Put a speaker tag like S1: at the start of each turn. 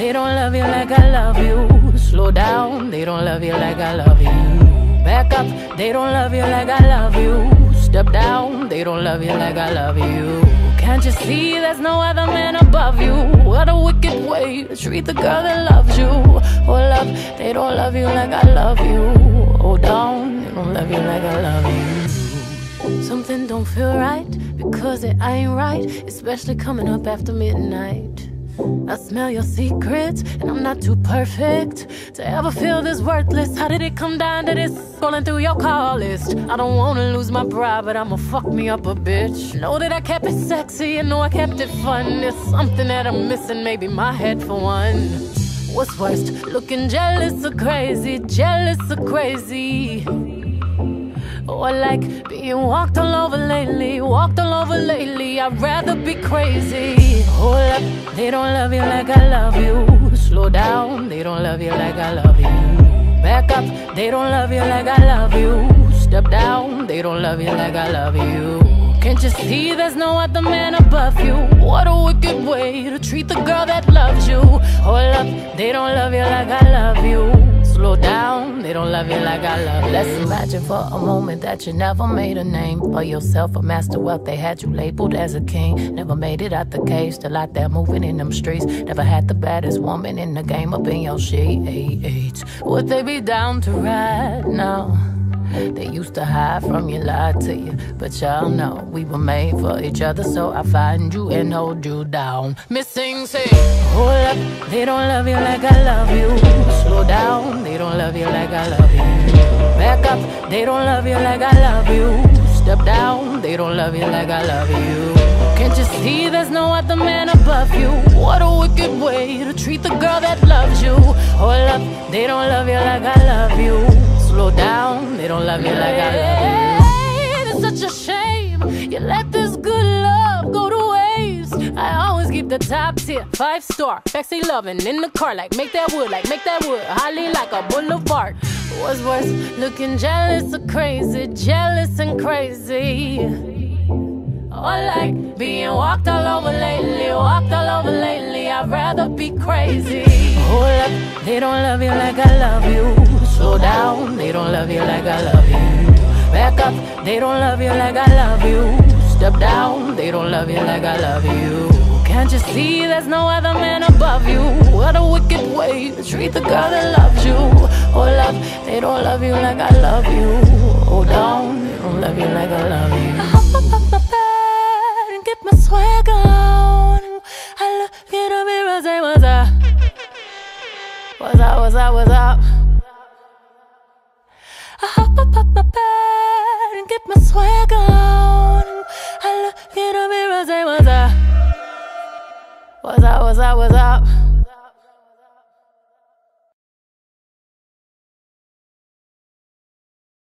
S1: they don't love you like I love you. Slow down, they don't love you like I love you. Back up, they don't love you like I love you. Step down, they don't love you like I love you. Can't you see there's no other man above you? What a wicked way to treat the girl that loves you. Oh, Hold up, they don't love you like I love you. Oh, Hold down, they don't love you like I love you. Something don't feel right because it ain't right, especially coming up after midnight. I smell your secrets, and I'm not too perfect to ever feel this worthless. How did it come down to this? Scrolling through your call list. I don't wanna lose my pride, but I'ma fuck me up a bitch. Know that I kept it sexy, and know I kept it fun. There's something that I'm missing, maybe my head for one. What's worst, looking jealous or crazy, jealous or crazy? I like being walked all over lately, walked all over lately. I'd rather be crazy. Hold up, they don't love you like I love you. Slow down, they don't love you like I love you. Back up, they don't love you like I love you. Step down, they don't love you like I love you. Can't you see there's no other man above you? What a wicked way to treat the girl that loves you. Hold up, they don't love you like I love you slow down. They don't love you like I love. Let's imagine for a moment that you never made a name for yourself, a master wealth. They had you labeled as a king. Never made it out the cage, still out there moving in them streets. Never had the baddest woman in the game up in your sheets. Would they be down to ride now? They used to hide from you, lie to you. But y'all know we were made for each other, so I find you and hold you down. Missing, say, hold up, they don't love you like I love you. Slow down, they don't love you like I love you. Back up, they don't love you like I love you. Step down, they don't love you like I love you. Can't you see there's no other man above you? What a wicked way to treat the girl that loves you. Hold up, they don't love you like I love you slow down. They don't love you like I love you. It's such a shame you let this good love go to waste. I always keep the top tier, five star, sexy loving in the car, like make that wood, like make that wood, holly like a boulevard. What's worse, looking jealous or crazy, jealous and crazy. Or like being walked all over lately, walked all over lately. I'd rather be crazy. Hold up, they don't love you like I love you slow down. They don't love you like I love you. Back up, they don't love you like I love you. Step down, they don't love you like I love you. Can't you see there's no other man above you? What a wicked way to treat the girl that loves you. Oh, love, they don't love you like I love you. Oh, down, they don't love you like I love you. I hop up, up my bed and get my swag on. I look in the mirror, say, what's up? What's up, what's up, what's up? I was up.